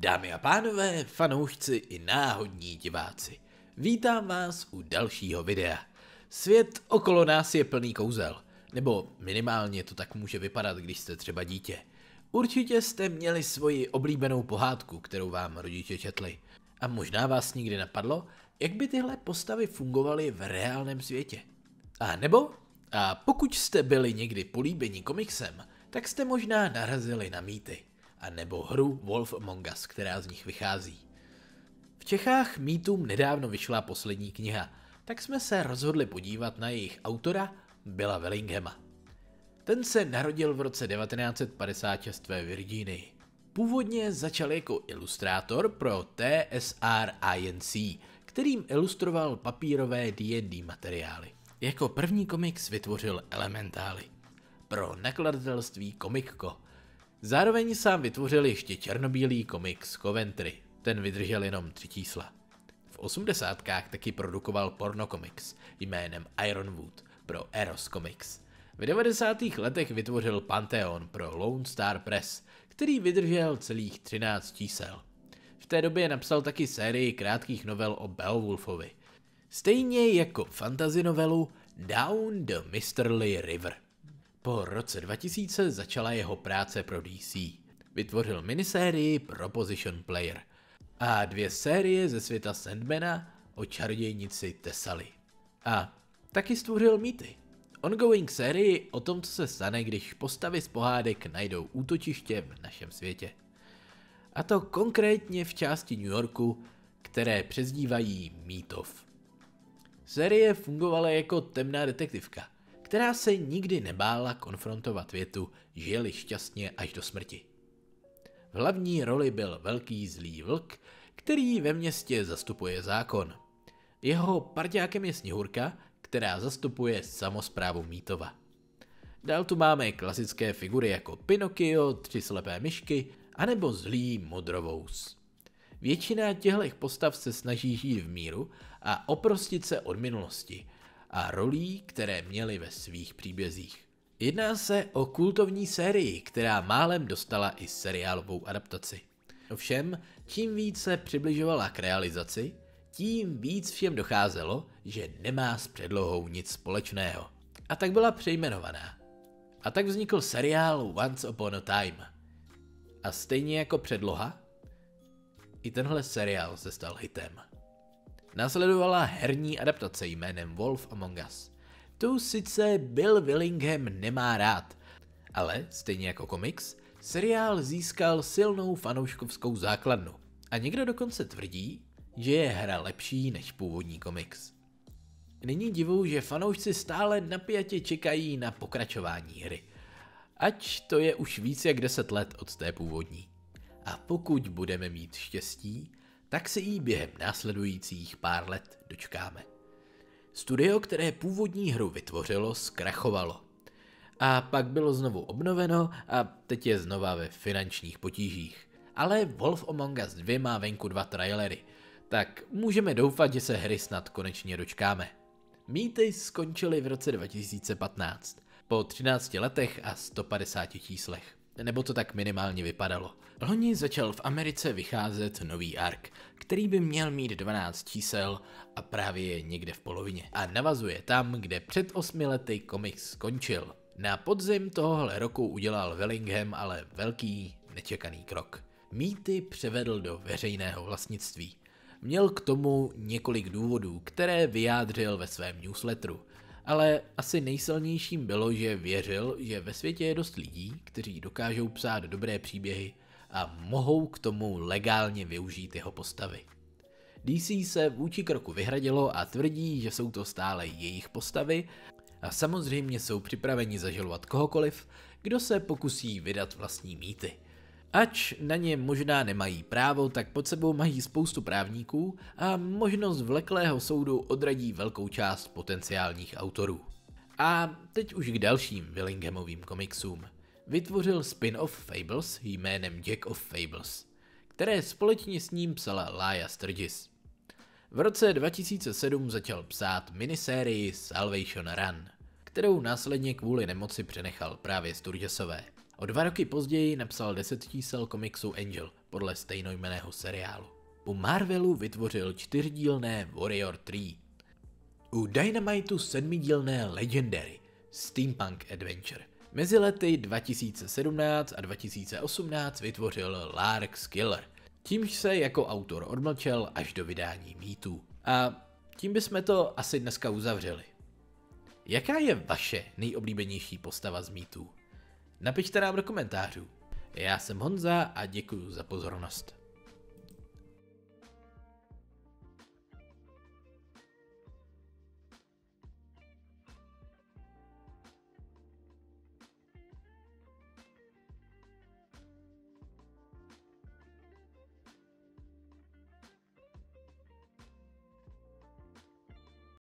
Dámy a pánové, fanoušci i náhodní diváci, vítám vás u dalšího videa. Svět okolo nás je plný kouzel, nebo minimálně to tak může vypadat, když jste třeba dítě. Určitě jste měli svoji oblíbenou pohádku, kterou vám rodiče četli. A možná vás nikdy napadlo, jak by tyhle postavy fungovaly v reálném světě. A nebo, a pokud jste byli někdy políbení komiksem, tak jste možná narazili na mýty a nebo hru Wolf Among Us, která z nich vychází. V Čechách mýtům nedávno vyšla poslední kniha, tak jsme se rozhodli podívat na jejich autora Billa Wellinghama. Ten se narodil v roce 1956 ve Virginii. Původně začal jako ilustrátor pro TSR INC, kterým ilustroval papírové D&D materiály. Jako první komiks vytvořil Elementály. Pro nakladatelství Comicco – Zároveň sám vytvořil ještě černobílý komiks Coventry, ten vydržel jenom tři čísla. V osmdesátkách taky produkoval pornokomiks jménem Ironwood pro Eros Comics. V 90. letech vytvořil Pantheon pro Lone Star Press, který vydržel celých 13 čísel. V té době napsal taky sérii krátkých novel o Beowulfovi. Stejně jako fantasy novelu Down the Misterly River. Po roce 2000 začala jeho práce pro DC. Vytvořil minisérii Proposition Player a dvě série ze světa Sandmana o čarodějnici Tesali. A taky stvořil mýty. Ongoing sérii o tom, co se stane, když postavy z pohádek najdou útočiště v našem světě. A to konkrétně v části New Yorku, které přezdívají Mítov. Série fungovala jako temná detektivka – která se nikdy nebála konfrontovat větu žili šťastně až do smrti. V hlavní roli byl velký zlý vlk, který ve městě zastupuje zákon. Jeho parťákem je Sněhurka, která zastupuje samozprávu Mítova. Dál tu máme klasické figury jako Pinokio, tři slepé myšky, anebo zlý modrovous. Většina těchto postav se snaží žít v míru a oprostit se od minulosti – a rolí, které měli ve svých příbězích. Jedná se o kultovní sérii, která málem dostala i seriálovou adaptaci. Ovšem, čím víc se přibližovala k realizaci, tím víc všem docházelo, že nemá s předlohou nic společného. A tak byla přejmenovaná. A tak vznikl seriál Once Upon a Time. A stejně jako předloha, i tenhle seriál se stal hitem. Nasledovala herní adaptace jménem Wolf Among Us. Tu sice Bill Willingham nemá rád, ale stejně jako komiks, seriál získal silnou fanouškovskou základnu a někdo dokonce tvrdí, že je hra lepší než původní komiks. Není divu, že fanoušci stále napjatě čekají na pokračování hry, ať to je už víc jak 10 let od té původní. A pokud budeme mít štěstí, tak se jí během následujících pár let dočkáme. Studio, které původní hru vytvořilo, zkrachovalo. A pak bylo znovu obnoveno a teď je znova ve finančních potížích. Ale Wolf Among Us 2 má venku dva trailery, tak můžeme doufat, že se hry snad konečně dočkáme. Mýty skončily v roce 2015, po 13 letech a 150 číslech nebo to tak minimálně vypadalo. Loni začal v Americe vycházet nový ark, který by měl mít 12 čísel a právě je někde v polovině. A navazuje tam, kde před 8 lety komiks skončil. Na podzim tohohle roku udělal Wellingham ale velký, nečekaný krok. Mýty převedl do veřejného vlastnictví. Měl k tomu několik důvodů, které vyjádřil ve svém newsletteru ale asi nejsilnějším bylo, že věřil, že ve světě je dost lidí, kteří dokážou psát dobré příběhy a mohou k tomu legálně využít jeho postavy. DC se vůči kroku vyhradilo a tvrdí, že jsou to stále jejich postavy a samozřejmě jsou připraveni zažalovat kohokoliv, kdo se pokusí vydat vlastní mýty – Ač na ně možná nemají právo, tak pod sebou mají spoustu právníků a možnost vleklého soudu odradí velkou část potenciálních autorů. A teď už k dalším Willinghamovým komiksům. Vytvořil spin-off Fables jménem Jack of Fables, které společně s ním psala Laia Sturgis. V roce 2007 začal psát minisérii Salvation Run, kterou následně kvůli nemoci přenechal právě Sturgesové. O dva roky později napsal 10 čísel komiksu Angel podle stejnojmeného seriálu. U Marvelu vytvořil čtyřdílné Warrior 3. U Dynamitu sedmidílné Legendary Steampunk Adventure. Mezi lety 2017 a 2018 vytvořil Lark Skiller, tímž se jako autor odmlčel až do vydání mýtů. A tím bychom to asi dneska uzavřeli. Jaká je vaše nejoblíbenější postava z mýtů? Napište nám do komentářů. Já jsem Honza a děkuji za pozornost.